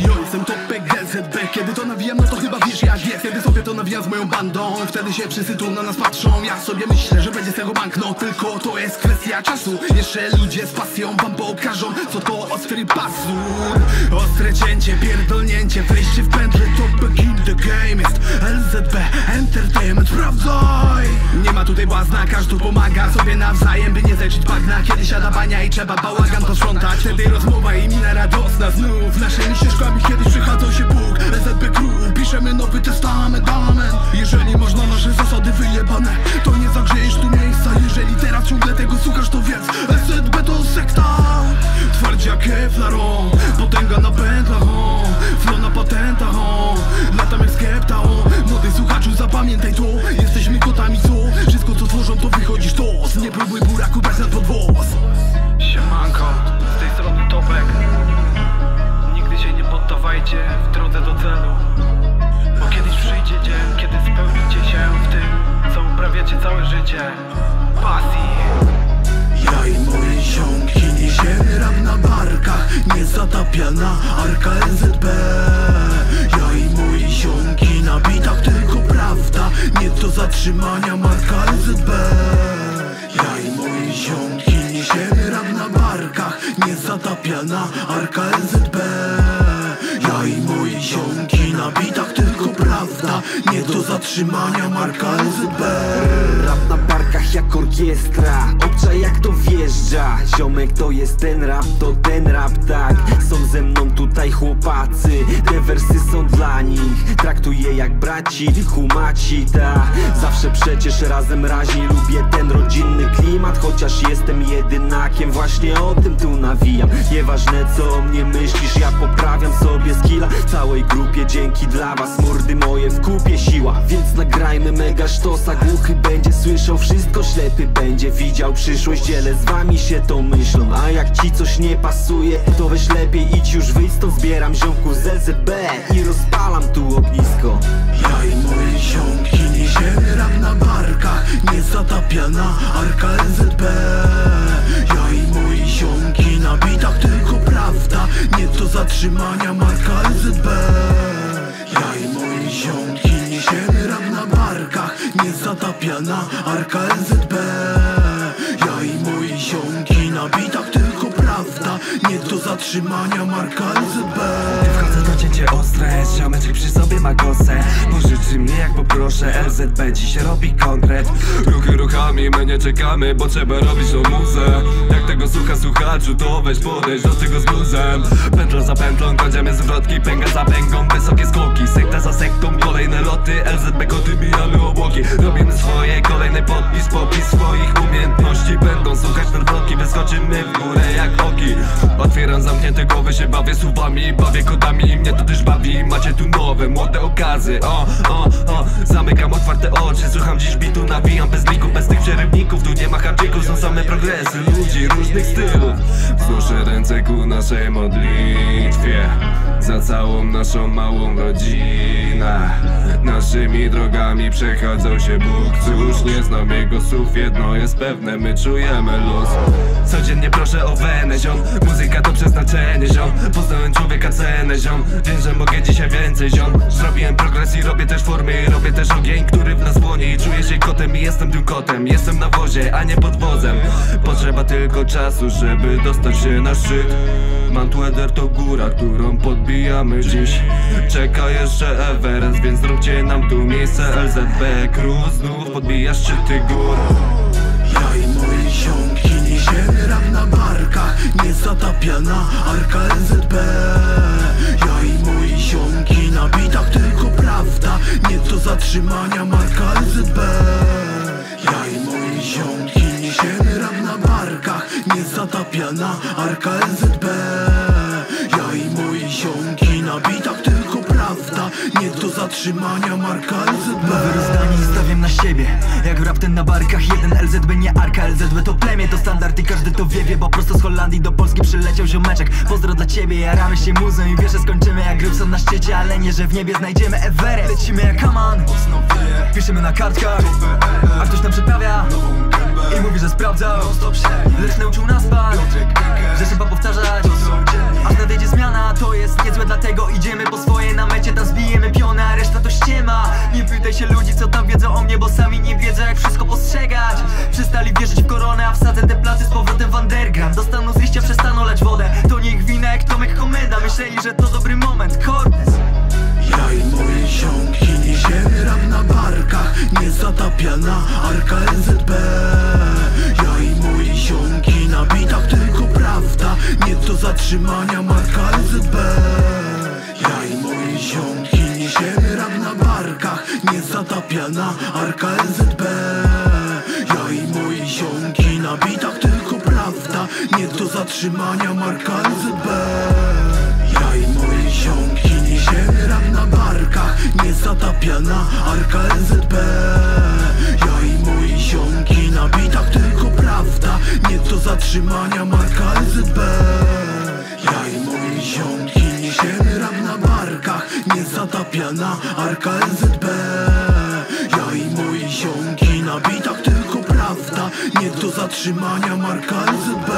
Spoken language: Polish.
Jo, jestem topek LZB Kiedy to nawijam, no to chyba wiesz jak jest. Kiedy sobie to nawijam z moją bandą Wtedy się wszyscy tu na nas patrzą. Ja sobie myślę, że będzie z tego bank No tylko to jest kwestia czasu. Jeszcze ludzie z pasją wam pokażą Co to ostry pasur Ostre cięcie, pierdolnięcie Wejście w pętlę, topek in the game. Jest LZB Entertainment, sprawdzaj. Nie ma tutaj błazna, każdy pomaga sobie nawzajem By nie zejść bagna. Kiedy siada bania i trzeba bałagan posprzątać Wtedy rozmowa i mina radosna znów. Naszymi ścieżkami kiedyś przychadzał się Bóg. LZB Crew, piszemy nowy testament, amen. Jeżeli można nasze zasady wyjebane To nie zagrzejesz tu miejsca życie Pasji Ja i moje ziomki niesiemy rap na barkach Niezatapiana arka LZB Ja i moje ziomki na bitach tylko prawda Nie do zatrzymania marka LZB Ja i moje ziomki niesiemy rap na barkach Niezatapiana arka LZB do zatrzymania marka LZB Rap na barkach jak orkiestra. Obczaj jak to wjeżdża. Ziomek to jest ten rap, to ten rap, tak Są ze mną tutaj chłopacy. Te wersy są dla nich. Traktuję jak braci, humaci, ta. Zawsze przecież razem raźniej Lubię ten rodzinny klimat Chociaż jestem jedynakiem. Właśnie o tym tu nawijam. Nieważne co o mnie myślisz Ja poprawiam sobie skilla. Całej grupie dzięki dla was. Mordy moje w kupie siła. Więc nagrajmy mega sztosa. Głuchy będzie słyszał wszystko Ślepy będzie widział przyszłość. Dzielę z wami się tą myślą. A jak ci coś nie pasuje To weź lepiej idź już wyjść stąd Zbieram ziomków z LZB I rozpalam tu ognisko. Ja i moje ziomki niesiemy rap na barkach Niezatapiana arka LZB Ja i moje ziomki na bitach tylko prawda Nie do zatrzymania marka LZB Ja i moje ziomki niesiemy rap na barkach Niezatapiana arka LZB Ja i moje ziomki na bitach zatrzymania marka LZB Wchodzę to cięcie ostre, ziomeczek przy sobie ma kosę. Pożyczy mnie jak poproszę, LZB dziś robi konkret. Ruchy ruchami, my nie czekamy, bo trzeba robić tą muzę. Jak tego słucha słuchaczu, to weź podejść do tego z luzem Pętlą za pętlą, kładziemy zwrotki, pęga za pęgą Wysokie skoki, sekta za sektą, kolejne loty LZB zamknięte głowy, się bawię słowami, bawię kodami. I mnie to też bawi Macie tu nowe, młode okazy, o, o, o Zamykam otwarte oczy, słucham dziś bitu, nawijam bez liku, bez tych przerywników. Tu nie ma hardzików, są same progresy ludzi różnych stylów. Wznoszę ręce ku naszej modlitwie Za całą naszą małą rodzinę. Naszymi drogami przechadzał się Bóg. Cóż, nie znam jego słów, jedno jest pewne, my czujemy los Codziennie proszę o wenę, ziom. Muzyka to przeznaczenie, ziom. Poznałem człowieka cenę, ziom. Wiem, że mogę dzisiaj więcej, ziom. Zrobiłem progres i robię też formy Robię też ogień, który w nas płonie. I czuję się kotem i jestem tym kotem. Jestem na wozie, a nie pod wozem. Potrzeba tylko czasu, żeby dostać się na szczyt. Mount to góra, którą dziś. Czeka jeszcze Everest, więc zróbcie nam tu miejsce LZB Crew znów podbija szczyty gór. Ja i moje ziomki niesiemy rap na barkach Niezatapiana arka LZB Ja i moje ziomki na bitach tylko prawda Nie do zatrzymania marka LZB Ja i moje ziomki niesiemy rap na barkach Niezatapiana arka LZB Ja i moje ziomki na bitach tylko prawda Nie do zatrzymania marka LZB Nowe rozdanie stawiam na siebie. Jak rap ten na barkach, jeden LZB nie arka LZB to plemię, to standard i każdy to wie wie Bo prosto z Holandii do Polski przyleciał ziomeczek. Pozdro dla ciebie, jaramy się muzą i wiesz, że skończymy jak Grypson na szczycie Ale nie, że w niebie znajdziemy Everest. Lecimy jak Kaman, piszemy na kartkach. A ktoś nam przeprawia i mówi, że sprawdzał. Lecz nauczył nas pan, się ludzi, co tam wiedzą o mnie Bo sami nie wiedzą, jak wszystko postrzegać. Przestali wierzyć w koronę, a wsadzę te platy z powrotem w underground. Dostaną z liścia, przestaną lać wodę. To nie ich wina, jak Tomek Komenda Myśleli, że to dobry moment, Cortez. Ja i moje ziomki niesiemy rap na barkach. Nie zatapiana arka LZB Ja i moje ziomki na bitach tylko prawda. Nie do zatrzymania marka LZB Ja i moje ziomki niesiemy rap na barkach Nie zatapiana arka LZB Ja i moje ziomki na bitach tylko prawda Nie do zatrzymania marka LZB Ja i moje ziomki niesiemy rap na barkach Nie zatapiana arka LZB Ja i moje ziomki na bitach tylko prawda Nie do zatrzymania marka LZB Ja i moje ziomki Nie zatapiana arka LZB Ja i moje ziomki na bitach tylko prawda. Nie do zatrzymania marka LZB